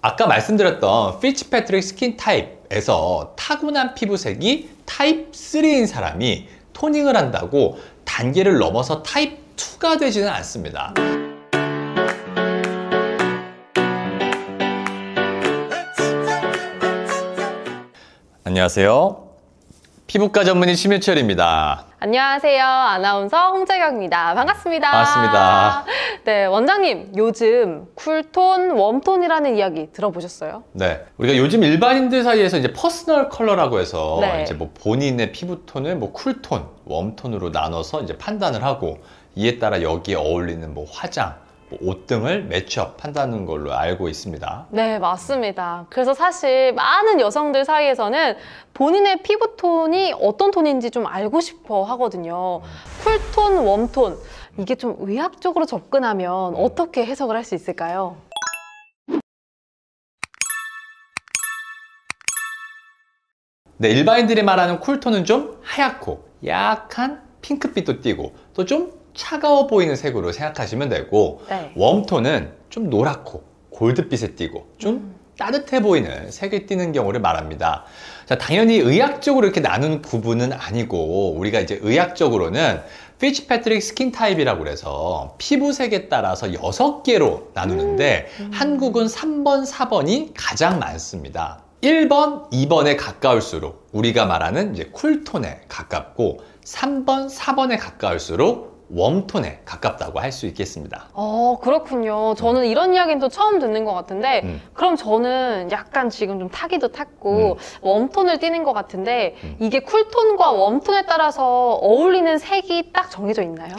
아까 말씀드렸던 Fitzpatrick skin type에서 타고난 피부색이 타입 3인 사람이 toning을 한다고 단계를 넘어서 타입 2가 되지는 않습니다. 안녕하세요. 피부과 전문의 심혜철입니다. 안녕하세요. 아나운서 홍재경입니다. 반갑습니다. 반갑습니다. 네, 원장님, 요즘 cool tone, warm tone이라는 이야기 들어보셨어요? 네. 우리가 요즘 일반인들 사이에서 이제 personal color라고 해서 네. 이제 뭐 본인의 피부톤을 뭐 cool tone, warm tone으로 나눠서 이제 판단을 하고 이에 따라 여기에 어울리는 뭐 화장, 뭐 옷 등을 match up 한다는 걸로 알고 있습니다. 네, 맞습니다. 그래서 사실 많은 여성들 사이에서는 본인의 피부톤이 어떤 톤인지 좀 알고 싶어 하거든요. 쿨톤, 웜톤. 이게 좀 의학적으로 접근하면 어떻게 해석을 할 수 있을까요? 네, 일반인들이 말하는 쿨톤은 좀 하얗고 약한 핑크빛도 띠고 또 좀 차가워 보이는 색으로 생각하시면 되고 네. 웜톤은 좀 노랗고 골드빛에 띠고 좀 따뜻해 보이는 색을 띠는 경우를 말합니다. 자, 당연히 의학적으로 이렇게 나눈 구분은 아니고 우리가 이제 의학적으로는 Fitzpatrick skin type이라고 그래서 피부색에 따라서 6개로 나누는데 한국은 3번, 4번이 가장 많습니다. 1번, 2번에 가까울수록 우리가 말하는 이제 cool tone에 가깝고 3번, 4번에 가까울수록 warm tone에 가깝다고 할 수 있겠습니다. 어, 그렇군요. 저는 이런 이야기는 또 처음 듣는 것 같은데, 음. 그럼 저는 약간 지금 좀 타기도 탔고, 웜톤을 띠는 것 같은데, 음. 이게 쿨톤과 웜톤에 따라서 어울리는 색이 딱 정해져 있나요?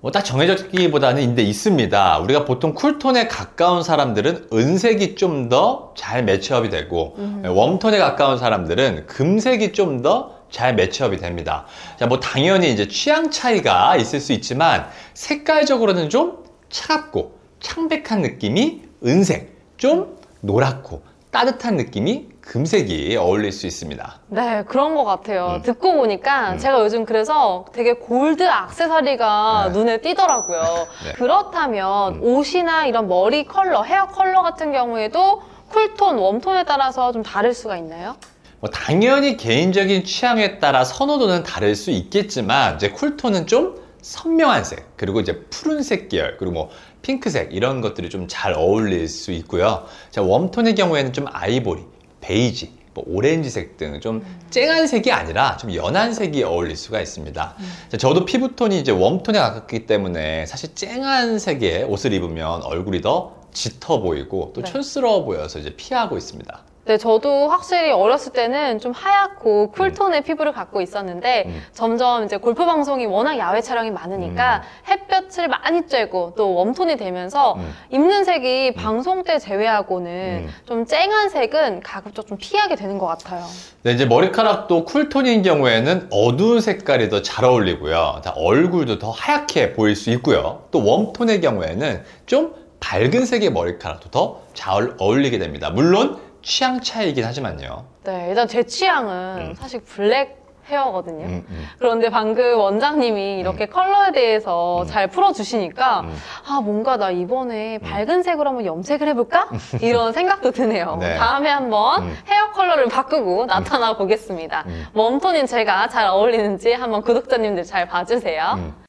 뭐딱 정해졌기보다는 인데 있습니다. 우리가 보통 쿨톤에 가까운 사람들은 은색이 좀 더 잘 매치업이 되고 음. 웜톤에 가까운 사람들은 금색이 좀더 잘 매치업이 됩니다. 자, 뭐 당연히 이제 취향 차이가 있을 수 있지만 색깔적으로는 좀 차갑고 창백한 느낌이 은색, 좀 노랗고 따뜻한 느낌이 금색이 어울릴 수 있습니다. 네, 그런 것 같아요. 음. 듣고 보니까 음. 제가 요즘 그래서 되게 골드 악세사리가 네. 눈에 띄더라고요. 네. 그렇다면 음. 옷이나 이런 머리 컬러, 헤어 컬러 같은 경우에도 쿨톤, 웜톤에 따라서 좀 다를 수가 있나요? 뭐 당연히 개인적인 취향에 따라 선호도는 다를 수 있겠지만 이제 쿨톤은 좀 선명한 색 그리고 이제 푸른색 계열 그리고 뭐 핑크색 이런 것들이 좀 잘 어울릴 수 있고요. 자 웜톤의 경우에는 좀 아이보리, 베이지, 뭐 오렌지색 등 좀 쨍한 색이 아니라 좀 연한 색이 어울릴 수가 있습니다. 자, 저도 피부톤이 이제 웜톤에 가깝기 때문에 사실 쨍한 색의 옷을 입으면 얼굴이 더 짙어 보이고 또 네. 촌스러워 보여서 이제 피하고 있습니다. 네, 저도 확실히 어렸을 때는 좀 하얗고 쿨톤의 피부를 갖고 있었는데 음. 점점 이제 골프 방송이 워낙 야외 촬영이 많으니까 햇볕을 많이 쬐고 또 웜톤이 되면서 음. 입는 색이 방송 때 제외하고는 음. 좀 쨍한 색은 가급적 좀 피하게 되는 것 같아요. 네, 이제 머리카락도 쿨톤인 경우에는 어두운 색깔이 더 잘 어울리고요. 자, 얼굴도 더 하얗게 보일 수 있고요. 또 웜톤의 경우에는 좀 밝은 색의 머리카락도 더 잘 어울리게 됩니다. 물론 취향 차이긴 하지만요. 네, 일단 제 취향은 음. 사실 블랙 hair거든요. 음, 음. 그런데 방금 원장님이 이렇게 컬러에 대해서 음. 잘 풀어주시니까 음. 아 뭔가 나 이번에 밝은 색으로 한번 염색을 해볼까? 이런 생각도 드네요. 네. 다음에 한번 음. hair color를 바꾸고 나타나 보겠습니다. 음. warm tone인 제가 잘 어울리는지 한번 구독자님들 잘 봐주세요.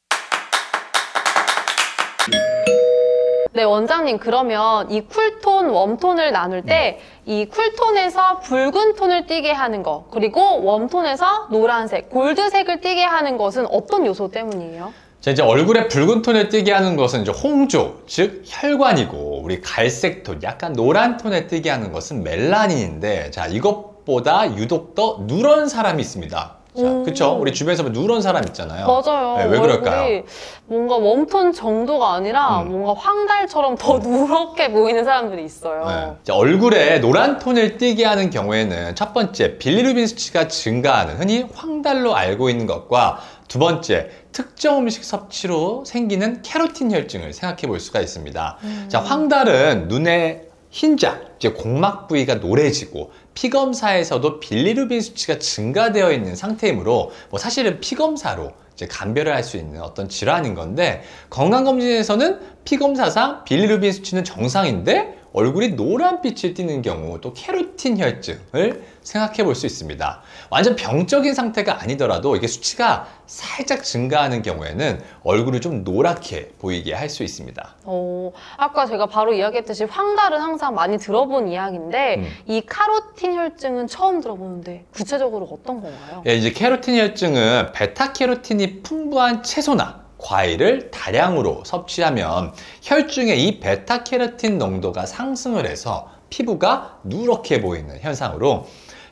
네, 원장님, 그러면 이 cool tone, warm tone을 나눌 때, 이 쿨톤에서 붉은 톤을 띠게 하는 거, 그리고 웜톤에서 노란색, 골드색을 띠게 하는 것은 어떤 요소 때문이에요? 자, 이제 얼굴에 붉은 톤을 띠게 하는 것은 이제 홍조, 즉 혈관이고, 우리 갈색 톤, 약간 노란 톤에 띠게 하는 것은 멜라닌인데, 자, 이것보다 유독 더 누런 사람이 있습니다. 자, 음. 그쵸? 우리 주변에서 보면 누런 사람 있잖아요. 맞아요. 네, 왜 그럴까요? 뭔가 웜톤 정도가 아니라 음. 뭔가 황달처럼 더 누렇게 보이는 사람들이 있어요. 네. 자, 얼굴에 노란 톤을 띠게 하는 경우에는 첫 번째 빌리루빈 수치가 증가하는 흔히 황달로 알고 있는 것과 두 번째 특정 음식 섭취로 생기는 캐로틴 혈증을 생각해 볼 수가 있습니다. 음. 자, 황달은 눈의 흰자, 이제 공막 부위가 노래지고 피검사에서도 빌리루빈 수치가 증가되어 있는 상태이므로 뭐 사실은 피검사로 이제 감별을 할 수 있는 어떤 질환인 건데 건강검진에서는 피검사상 빌리루빈 수치는 정상인데 얼굴이 노란 빛을 띠는 경우 또 케로틴 혈증을 생각해 볼 수 있습니다. 완전 병적인 상태가 아니더라도 이게 수치가 살짝 증가하는 경우에는 얼굴을 좀 노랗게 보이게 할 수 있습니다. 어, 아까 제가 바로 이야기했듯이 황달은 항상 많이 들어본 이야기인데 음. 이 카로틴 혈증은 처음 들어보는데 구체적으로 어떤 건가요? 예, 이제 케로틴 혈증은 베타케로틴이 풍부한 채소나 과일을 다량으로 섭취하면 혈중의 이 베타케로틴 농도가 상승을 해서 피부가 누렇게 보이는 현상으로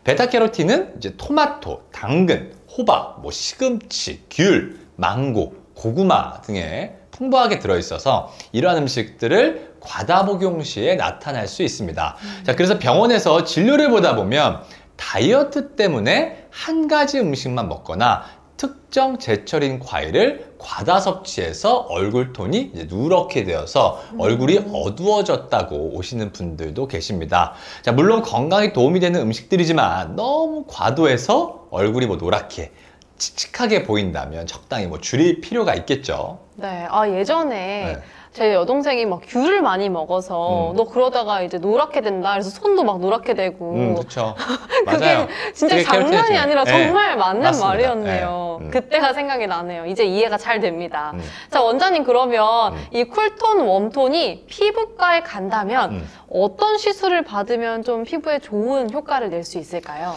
베타케로틴은 이제 토마토, 당근, 호박, 뭐 시금치, 귤, 망고, 고구마 등에 풍부하게 들어있어서 이러한 음식들을 과다 복용 시에 나타날 수 있습니다. 자, 그래서 병원에서 진료를 보다 보면 다이어트 때문에 한 가지 음식만 먹거나 특정 제철인 과일을 과다 섭취해서 얼굴 톤이 누렇게 되어서 얼굴이 어두워졌다고 오시는 분들도 계십니다. 자, 물론 건강에 도움이 되는 음식들이지만 너무 과도해서 얼굴이 뭐 노랗게 칙칙하게 보인다면 적당히 뭐 줄일 필요가 있겠죠. 네, 아 예전에 네. 제 여동생이 막 귤을 많이 먹어서 음. 너 그러다가 이제 노랗게 된다. 그래서 손도 막 노랗게 되고 음, 그렇죠. 그게 맞아요. 진짜 그게 장난이 케로틴이지. 아니라 네. 정말 맞는 맞습니다. 말이었네요. 네. 음. 그때가 생각이 나네요. 이제 이해가 잘 됩니다. 음. 자, 원장님 그러면 음. 이 쿨톤, 웜톤이 피부과에 간다면 음. 어떤 시술을 받으면 좀 피부에 좋은 효과를 낼 수 있을까요?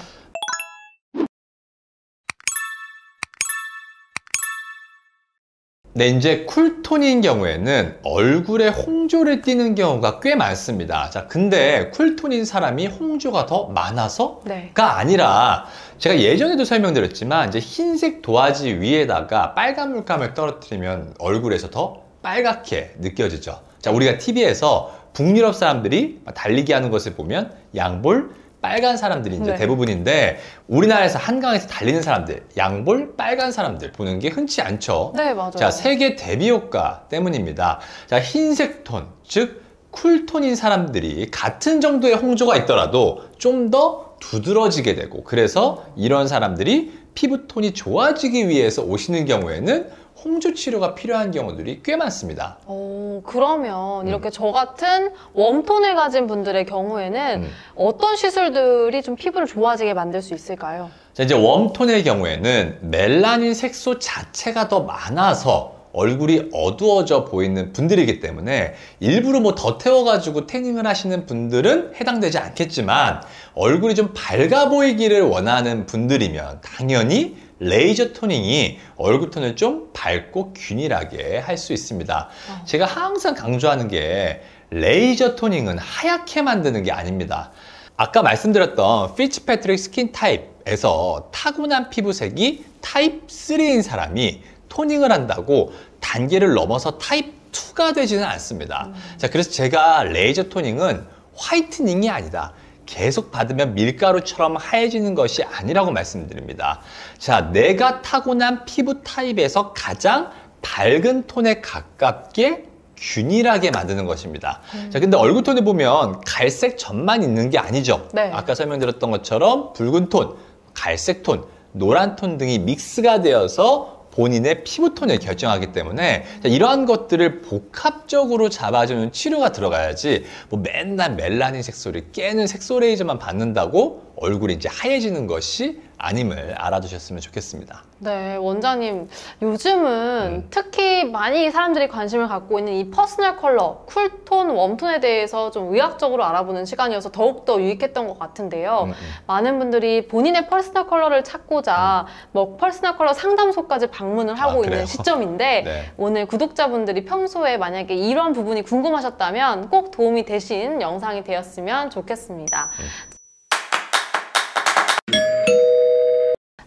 네, 이제 쿨톤인 경우에는 얼굴에 홍조를 띠는 경우가 꽤 많습니다. 자, 근데 쿨톤인 사람이 홍조가 더 많아서 네. 가 아니라 제가 예전에도 설명드렸지만 이제 흰색 도화지 위에다가 빨간 물감을 떨어뜨리면 얼굴에서 더 빨갛게 느껴지죠. 자, 우리가 TV에서 북유럽 사람들이 달리기 하는 것을 보면 양볼 빨간 사람들이 이제 네. 대부분인데 우리나라에서 한강에서 달리는 사람들 양볼 빨간 사람들 보는 게 흔치 않죠. 네, 맞아요. 자, 세계 대비 효과 때문입니다. 자, 흰색 톤, 즉 쿨톤인 사람들이 같은 정도의 홍조가 있더라도 좀 더 두드러지게 되고 그래서 이런 사람들이 피부톤이 좋아지기 위해서 오시는 경우에는 홍조 치료가 필요한 경우들이 꽤 많습니다. 어, 그러면 음. 이렇게 저 같은 웜톤을 가진 분들의 경우에는 음. 어떤 시술들이 좀 피부를 좋아지게 만들 수 있을까요? 자, 이제 웜톤의 경우에는 멜라닌 색소 자체가 더 많아서 얼굴이 어두워져 보이는 분들이기 때문에 일부러 뭐 더 태워가지고 태닝을 하시는 분들은 해당되지 않겠지만 얼굴이 좀 밝아 보이기를 원하는 분들이면 당연히 레이저 토닝이 얼굴 톤을 좀 밝고 균일하게 할 수 있습니다. 어. 제가 항상 강조하는 게 레이저 토닝은 하얗게 만드는 게 아닙니다. 아까 말씀드렸던 Fitzpatrick skin type에서 타고난 피부색이 타입 3인 사람이 toning을 한다고 단계를 넘어서 타입 2가 되지는 않습니다. 자, 그래서 제가 레이저 toning은 whitening이 아니다. 계속 받으면 밀가루처럼 하얘지는 것이 아니라고 말씀드립니다. 자, 내가 타고난 피부 타입에서 가장 밝은 톤에 가깝게 균일하게 만드는 것입니다. 자, 근데 얼굴 톤을 보면 갈색 점만 있는 게 아니죠. 네. 아까 설명드렸던 것처럼 붉은 톤, 갈색 톤, 노란 톤 등이 믹스가 되어서 본인의 피부톤을 결정하기 때문에 자, 이러한 것들을 복합적으로 잡아주는 치료가 들어가야지 뭐 맨날 멜라닌 색소를 깨는 색소 레이저만 받는다고 얼굴이 이제 하얘지는 것이 아님을 알아두셨으면 좋겠습니다. 네, 원장님. 요즘은 음. 특히 많이 사람들이 관심을 갖고 있는 이 personal color, cool tone, warm tone에 대해서 좀 의학적으로 알아보는 시간이어서 더욱더 유익했던 것 같은데요. 음, 음. 많은 분들이 본인의 personal color를 찾고자 뭐 personal color 상담소까지 방문을 하고 아, 있는? 시점인데 네. 오늘 구독자분들이 평소에 만약에 이런 부분이 궁금하셨다면 꼭 도움이 되신 영상이 되었으면 좋겠습니다.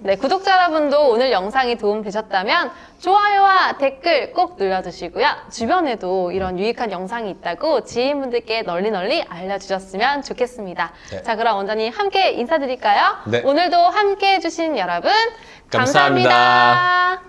네, 구독자 여러분도 오늘 영상이 도움 되셨다면 좋아요와 댓글 꼭 눌러주시고요. 주변에도 이런 유익한 영상이 있다고 지인분들께 널리 널리 알려주셨으면 좋겠습니다. 네. 자, 그럼 원장님 함께 인사드릴까요? 네. 오늘도 함께 해주신 여러분 감사합니다. 감사합니다.